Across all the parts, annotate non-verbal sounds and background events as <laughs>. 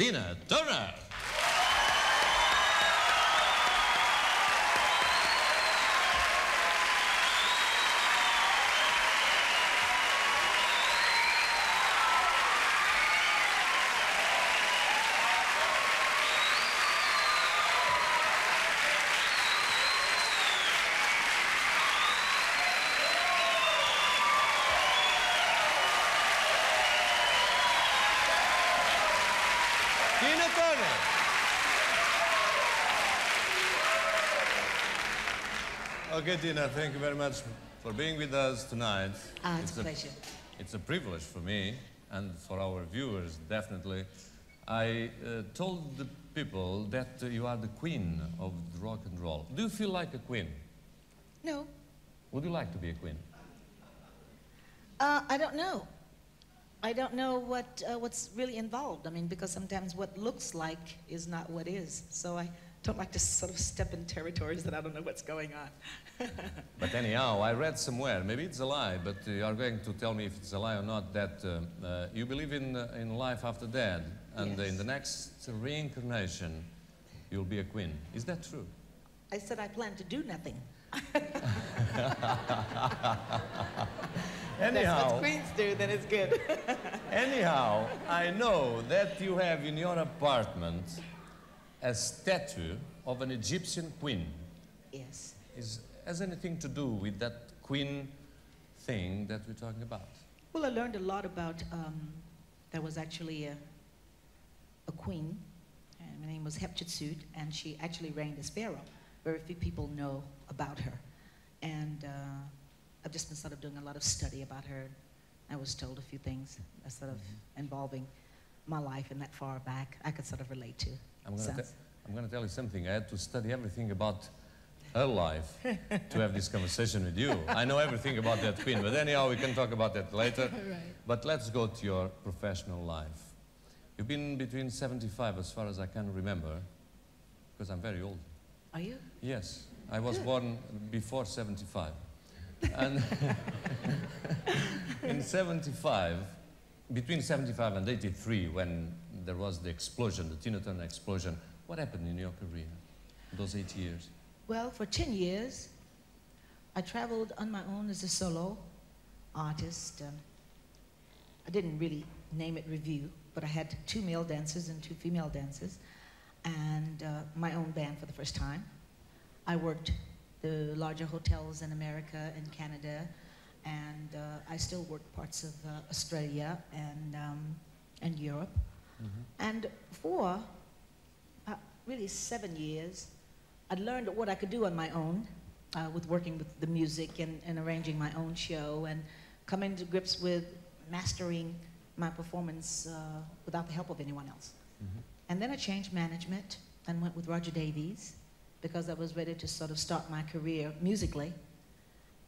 Tina Turner. Okay, Tina, thank you very much for being with us tonight. Ah, it's a pleasure. It's a privilege for me and for our viewers, definitely. I uh, told the people that uh, you are the queen of rock and roll. Do you feel like a queen? No, Would you like to be a queen? uh, I don't know. I don't know what uh, what's really involved. I mean, because sometimes what looks like is not what is. So I don't like to sort of step in territories that I don't know what's going on. <laughs> But anyhow, I read somewhere, maybe it's a lie, but uh, you are going to tell me if it's a lie or not, that um, uh, you believe in, uh, in life after death, and uh, in the next reincarnation, you'll be a queen. Is that true? I said I plan to do nothing. Anyhow, <laughs> <laughs> That's what queens do. Then it's good. anyhow, I know that you have in your apartment a statue of an Egyptian queen. yes. Is, has anything to do with that queen thing that we're talking about? Well, I learned a lot about. Um, there was actually a, a queen, and her name was Hatshepsut, and she actually reigned as pharaoh. Very few people know about her, and uh, I've just been sort of doing a lot of study about her. I was told a few things that sort of involving my life and that far back I could sort of relate to. I'm going Sounds- to tell you something. I had to study everything about her life to have this conversation with you. I know everything about that queen, but anyhow, we can talk about that later. <laughs> But let's go to your professional life. You've been between 75, as far as I can remember, because I'm very old. Are you? Yes, I was born before 75. And <laughs> in 75, between 75 and 83, when there was the explosion, the Tina Turner explosion, what happened in your career, those eight years? Well, for 10 years, I traveled on my own as a solo artist. Um, I didn't really name it revue, but I had two male dancers and two female dancers, and uh, my own band for the first time. I worked the larger hotels in America and Canada, and uh, I still work parts of uh, Australia and, um, and Europe. And for uh, really seven years, I learned what I could do on my own uh, with working with the music and, and arranging my own show and coming to grips with mastering my performance uh, without the help of anyone else. And then I changed management and went with Roger Davies because I was ready to sort of start my career musically.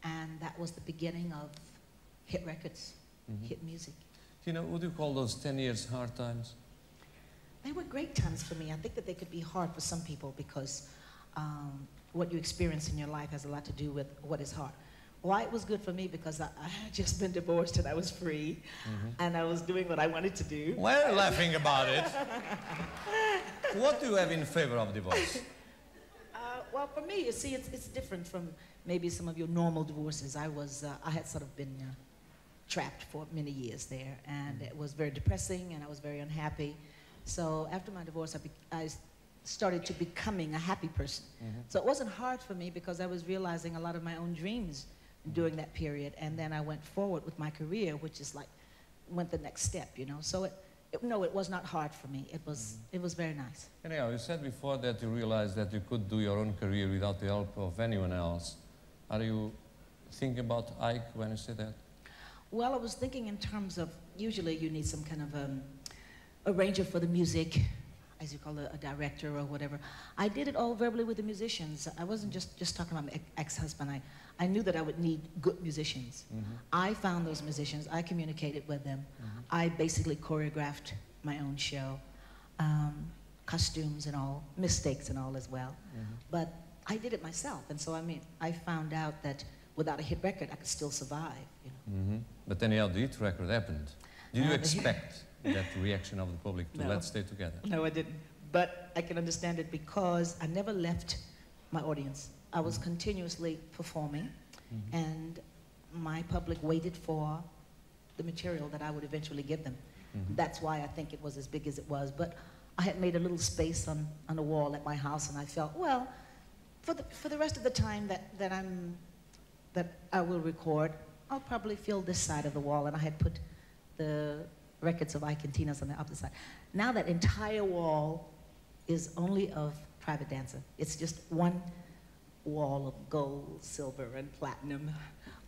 And that was the beginning of hit records, Mhm. hit music. You know, what do you call those 10 years hard times? They were great times for me. I think that they could be hard for some people because um, what you experience in your life has a lot to do with what is hard. Why it was good for me because I, I had just been divorced and I was free and I was doing what I wanted to do. We're laughing about it. <laughs> what do you have in favor of divorce? <laughs> Uh, well, for me, you see, it's, it's different from maybe some of your normal divorces. I was, uh, I had sort of been uh, trapped for many years there, and it was very depressing, and I was very unhappy. So after my divorce, I, be- I started to becoming a happy person. Mm-hmm. So it wasn't hard for me because I was realizing a lot of my own dreams mm-hmm. during that period, and then I went forward with my career, which is like went the next step, you know. So it, it no, it was not hard for me. It was, mm-hmm. it was very nice. Anyhow, you said before that you realized that you could do your own career without the help of anyone else. Are you thinking about Ike when you say that? Well, I was thinking in terms of usually you need some kind of um, arranger for the music, as you call it, a director or whatever. I did it all verbally with the musicians. I wasn't just, just talking about my ex- ex-husband. I, I knew that I would need good musicians. I found those musicians. I communicated with them. I basically choreographed my own show, um, costumes and all, mistakes and all as well. But I did it myself, and so I mean, I found out that without a hit record, I could still survive. You know. hmm But anyhow, the hit record happened. Did you Uh, <laughs> expect <laughs> that reaction of the public to No. let's stay together? No, I didn't. But I can understand it because I never left my audience. I was continuously performing, Mhm. and my public waited for the material that I would eventually give them. Mhm. That's why I think it was as big as it was. But I had made a little space on, on the wall at my house, and I felt, well, for the, for the rest of the time that, that, I'm, that I will record, I'll probably fill this side of the wall. And I had put the records of and on the opposite side. Now that entire wall is only of private dancer. It's just one wall of gold, silver, and platinum.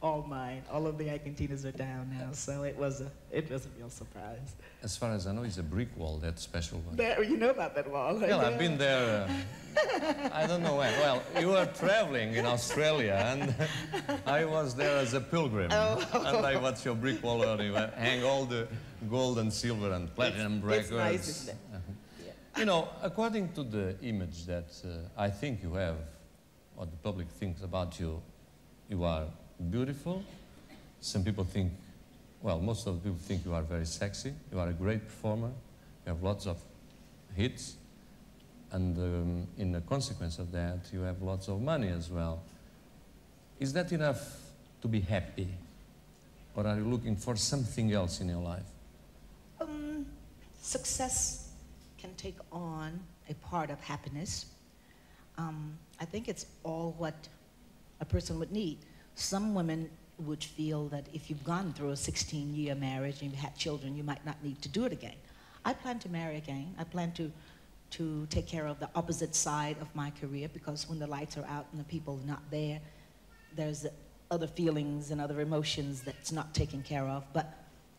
All mine. All of the Ike and Tina's are down now, so it was a it was a real surprise. As far as I know, it's a brick wall, that special one. There, you know about that wall. Well, I've been there. Uh, I don't know when. Well, you were traveling in Australia, and I was there as a pilgrim. Oh. And I watched your brick wall where you hang all the gold and silver and platinum It's- records. it's nice, isn't it? Uh-huh. You know, according to the image that uh, I think you have, what the public thinks about you, you are beautiful. Some people think, well, most of the people think you are very sexy. You are a great performer. You have lots of hits. And um, in the consequence of that, you have lots of money as well. Is that enough to be happy? Or are you looking for something else in your life? Um, success can take on a part of happiness. Um, I think it's all what a person would need. Some women would feel that if you've gone through a 16 year marriage and you've had children, you might not need to do it again. I plan to marry again. I plan to, to take care of the opposite side of my career because when the lights are out and the people are not there, there's other feelings and other emotions that's not taken care of. But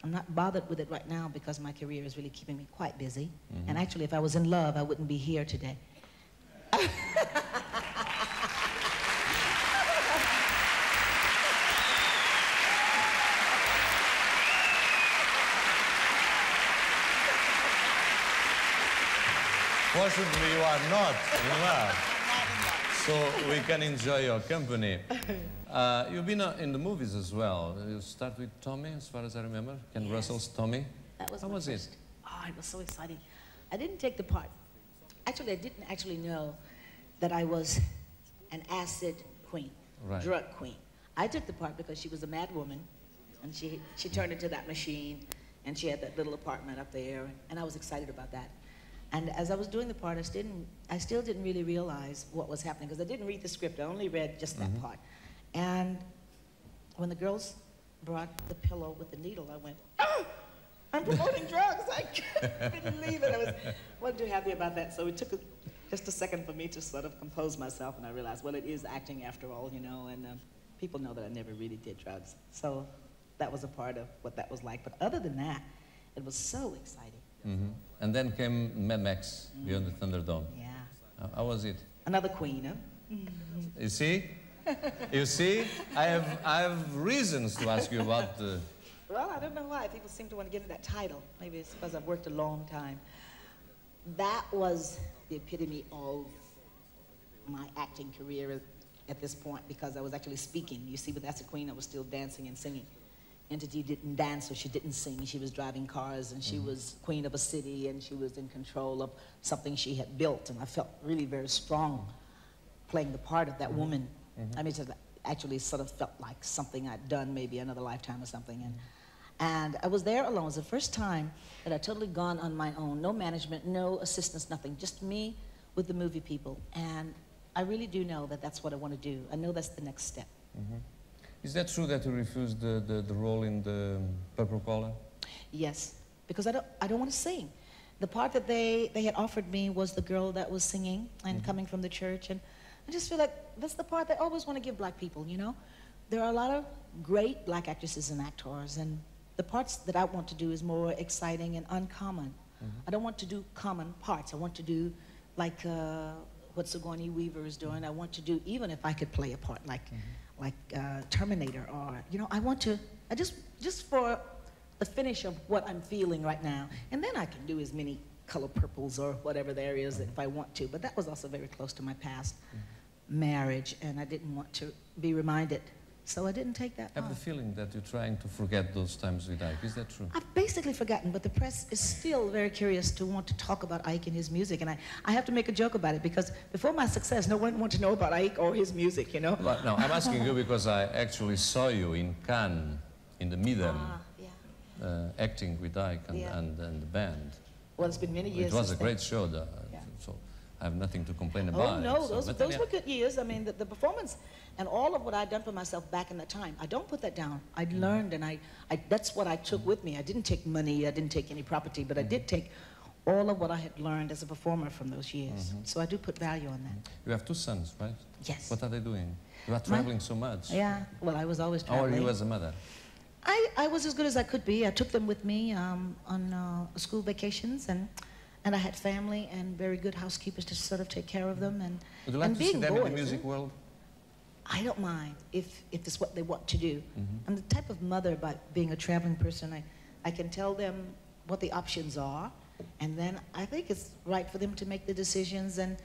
I'm not bothered with it right now because my career is really keeping me quite busy. And actually, if I was in love, I wouldn't be here today. Fortunately, you are not in love. So we can enjoy your company. Uh, you've been uh, in the movies as well. You start with Tommy, as far as I remember. Ken Yes. Russell's Tommy. That was How was it? first. Oh, it was so exciting. I didn't take the part. Actually, I didn't actually know that I was an acid queen, Right. drug queen. I took the part because she was a mad woman, and she, she turned into that machine, and she had that little apartment up there, and I was excited about that. And as I was doing the part, I didn't, I still didn't really realize what was happening because I didn't read the script. I only read just that mm-hmm. part. And when the girls brought the pillow with the needle, I went, oh, I'm promoting drugs. I couldn't believe it. I was, wasn't too happy about that. So it took a, just a second for me to sort of compose myself, and I realized, well, it is acting after all, you know, and um, people know that I never really did drugs. So that was a part of what that was like. But other than that, it was so exciting. hmm And then came Mad Max, Beyond the Thunderdome. Yeah. How, how was it? Another queen, huh? You see? you see? I have, I have reasons to ask you about the... Well, I don't know why. People seem to want to give me that title. Maybe it's because I've worked a long time. That was the epitome of my acting career at- this point because I was actually speaking. You see, with That's a Queen, I was still dancing and singing. Entity didn't dance, so she didn't sing. She was driving cars, and she mm-hmm. was queen of a city, and she was in control of something she had built. And I felt really very strong playing the part of that mm-hmm. woman. Mm-hmm. I mean, it actually sort of felt like something I'd done maybe another lifetime or something. And, and I was there alone. It was the first time that I'd totally gone on my own. No management, no assistance, nothing. Just me with the movie people. And I really do know that that's what I want to do. I know that's the next step. Mm-hmm. Is that true that you refused the, the, the role in the Purple Collar? Yes, because I don't, I don't want to sing. The part that they, they had offered me was the girl that was singing and mm-hmm. coming from the church. And I just feel like that's the part they always want to give black people, you know? There are a lot of great black actresses and actors, and the parts that I want to do is more exciting and uncommon. I don't want to do common parts. I want to do like uh, what Sigourney Weaver is doing. I want to do, even if I could play a part like, like uh, Terminator or, you know, I want to, I just, just for the finish of what I'm feeling right now. And then I can do as many color purples or whatever there is if I want to. But that was also very close to my past marriage, and I didn't want to be reminded So I didn't take that I have the feeling that you're trying to forget those times with Ike. Is that true? I've basically forgotten, but the press is still very curious to want to talk about Ike and his music. And I, I have to make a joke about it because before my success, no one wanted to know about Ike or his music, you know? Well, no, I'm asking you because I actually saw you in Cannes, in the Midem, Ah, yeah. uh, acting with Ike and, Yeah. and, and the band. Well, it's been many years. It was a great show, though, so I have nothing to complain about. Oh, about. no, so- those, those anyhow- were good years. I mean, the, the performance and all of what I'd done for myself back in that time, I don't put that down. I Mm-hmm. learned and I, I, that's what I took with me. I didn't take money, I didn't take any property, but I Mm-hmm. did take all of what I had learned as a performer from those years. Mm-hmm. So I do put value on that. You have two sons, right? Yes. What are they doing? You are My- traveling so much. Yeah, well, I was always traveling. How are you as a mother? I, I was as good as I could be. I took them with me um, on uh, school vacations, and, and I had family and very good housekeepers to sort of take care of them. And, Would you like and to see being them in boys, the music world? I don't mind if, if it's what they want to do. Mhm. I'm the type of mother, by being a traveling person, I, I can tell them what the options are, and then I think it's right for them to make the decisions and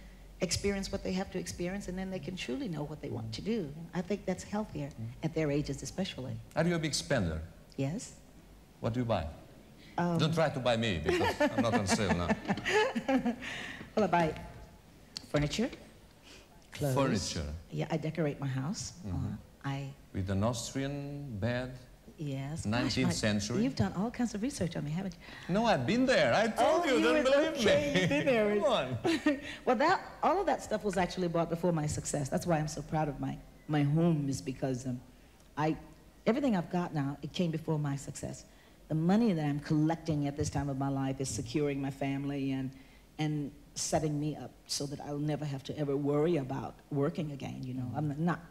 experience what they have to experience, and then they can truly know what they want to do. I think that's healthier at their ages, especially. Are you a big spender? Yes? What do you buy? Um, Don't try to buy me because I'm not on sale now. <laughs> Well, I buy furniture, clothes. Furniture Yeah, I decorate my house. Mhm. Uh, I with an Austrian bed. yes. 19th Gosh, I- century? You've done all kinds of research on me, haven't you? No, I've been there. I told Oh, you. you Don't believe okay, me. you've been there. <laughs> Come on. <laughs> well, that all of that stuff was actually bought before my success. That's why I'm so proud of my my home is because um, I everything I've got now it came before my success. The money that I'm collecting at this time of my life is securing my family and and setting me up so that I'll never have to ever worry about working again. You know, I'm not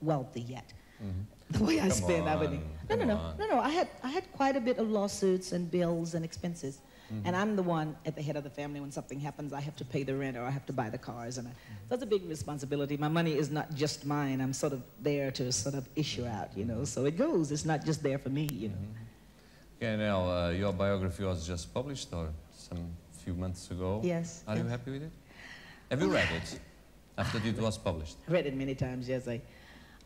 wealthy yet. Mhm. The way I Come spend everything. on, No, no, no, no, no. I had I had quite a bit of lawsuits and bills and expenses, Mm-hmm. and I'm the one at the head of the family. When something happens, I have to pay the rent or I have to buy the cars, and I, that's a big responsibility. My money is not just mine. I'm sort of there to sort of issue out, you know. So it goes. It's not just there for me, you know. Okay, now uh, your biography was just published or some few months ago. Yes, Are you happy with it? Have you read it after it was published? I read it many times. Yes, I,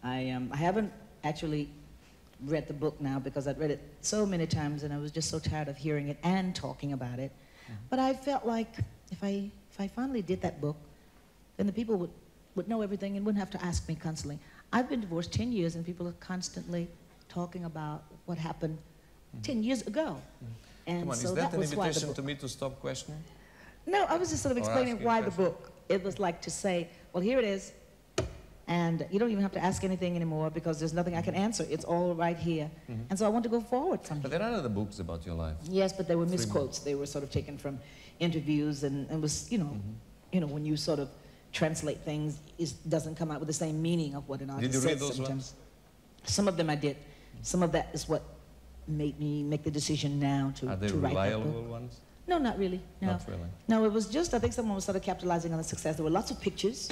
I, um, I haven't actually read the book now because I'd read it so many times and I was just so tired of hearing it and talking about it. But I felt like if I, if I finally did that book, then the people would, would know everything and wouldn't have to ask me constantly. I've been divorced 10 years and people are constantly talking about what happened Mm-hmm. 10 years ago. Mm-hmm. And Come on, so is that, an why the invitation to me to stop questioning? No, I was just sort of explaining why the book. It was like to say, well, here it is, and you don't even have to ask anything anymore because there's nothing I can mm-hmm. answer. It's all right here. And so I want to go forward from But there are other books about your life. Yes, but they were Three misquotes. They were sort of taken from interviews, and it was, you know, you know, when you sort of translate things, it doesn't come out with the same meaning of what an artist Did you read said those sometimes. Some of them I did. Some of that is what made me make the decision now to, Are they to write that book. ones? No, not really. No. Not really. No, it was just, I think someone was sort of capitalizing on the success. There were lots of pictures,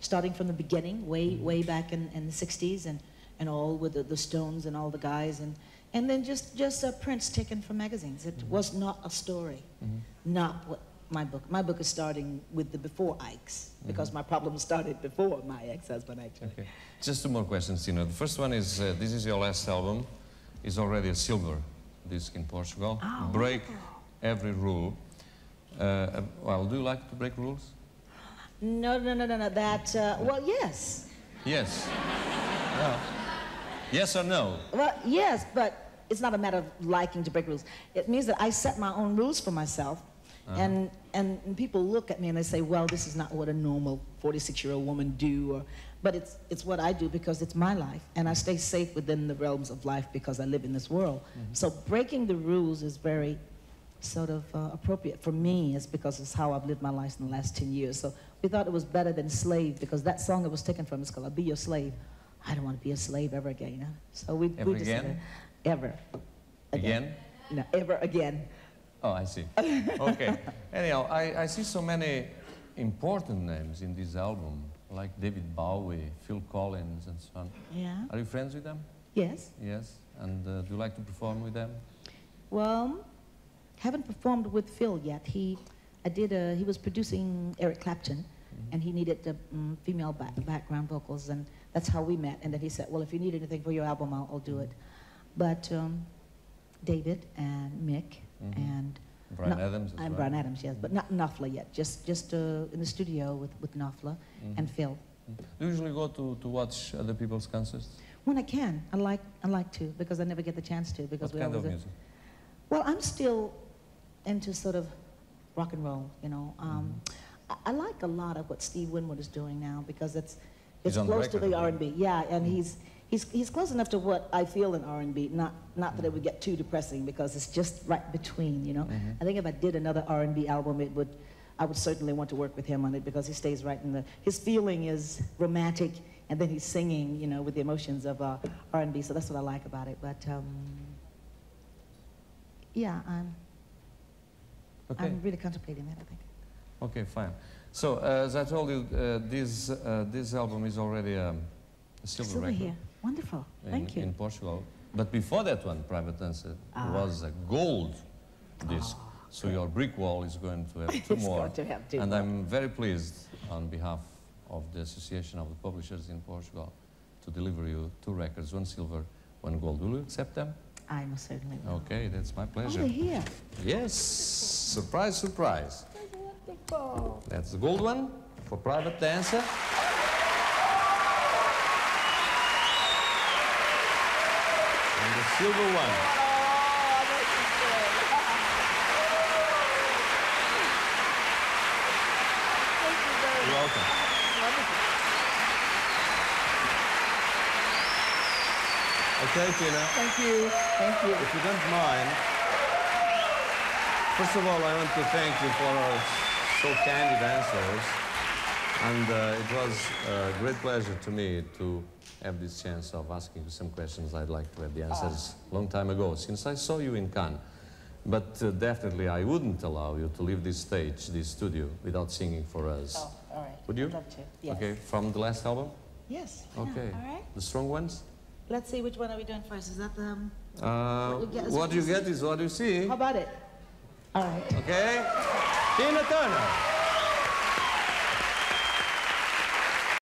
starting from the beginning, way, way back in, in the 60s, and, and all with the, the Stones and all the guys, and, and then just, just uh, prints taken from magazines. It was not a story, not what my book. My book is starting with the before Ikes, because my problem started before my ex-husband, actually. Okay. Just two more questions, Tina. The first one is, uh, this is your last album. It's already a silver disc in Portugal. Oh, Break every rule. Uh, uh, well, do you like to break rules? No, no, no, no, no, that, uh, well, yes. Yes. No. Yes or no? Well, yes, but it's not a matter of liking to break rules. It means that I set my own rules for myself, and, and and people look at me and they say, "Well, this is not what a normal 46-year-old woman do," or, but it's it's what I do because it's my life, and I stay safe within the realms of life because I live in this world. So breaking the rules is very sort of uh, appropriate for me is because it's how I've lived my life in the last 10 years. So we thought it was better than slave because that song it was taken from is called I'll Be Your Slave. I don't want to be a slave ever again. So we, Ever we decided, again? Ever. Again? No, ever again. Oh, I see. <laughs> Okay. Anyhow, I, I see so many important names in this album, like David Bowie, Phil Collins, and so on. Yeah. Are you friends with them? Yes. Yes. And uh, do you like to perform with them? Well, haven't performed with Phil yet. He, I did. A, he was producing Eric Clapton, and he needed the mm, female back, background vocals, and that's how we met. And then he said, "Well, if you need anything for your album, I'll, I'll do it." But um, David and Mick Mhm. and Brian No, Adams and well. Bryan Adams, yes, but not Knopfler yet. Just just uh, in the studio with with Knopfler Mhm. and Phil. Do you usually go to, to watch other people's concerts? When I can, I like I like to because I never get the chance to because What we kind of always. music? Well, I'm still into sort of rock and roll, you know. Um, I, I like a lot of what Steve Winwood is doing now because it's it's on the close to the? R&B. Yeah, and he's he's he's close enough to what I feel in R&B. Not not that it would get too depressing because it's just right between, you know. Mhm. I think if I did another R&B album, it would I would certainly want to work with him on it because he stays right in the his feeling is romantic and then he's singing, you know, with the emotions of uh, R&B. So that's what I like about it. But um, yeah, I'm Okay. I'm really contemplating that, I think. Okay, fine. So, uh, as I told you, uh, this, uh, this album is already um, a silver, Silver record here. Wonderful. in, Thank you. in Portugal. But before that one, Private Dancer, Ah. was a gold disc. Ah, so your brick wall is going to <laughs> have two It's more. going to have two and more. I'm very pleased on behalf of the Association of the Publishers in Portugal to deliver you two records, one silver, one gold. Will you accept them? I most certainly will. Okay, that's my Oh, pleasure. they're here. Yes, surprise, surprise. That's the gold one for private dancer. Silver one. You're welcome. Okay, Tina, Thank you. Thank you. if you don't mind, first of all, I want to thank you for our so candid answers. And uh, it was a great pleasure to me to have this chance of asking you some questions I'd like to have the answers a long time ago, since I saw you in Cannes. But uh, definitely I wouldn't allow you to leave this stage, this studio, without singing for us. Oh, all right. Would you? I'd love to. Yes. Okay, from the last album? Yes. Okay. All right. The strong ones? Let's see which one are we doing first. Is that the? Um, Uh, What you get is what what you you get is what you see. how about it? All right. Okay? Tina Turner.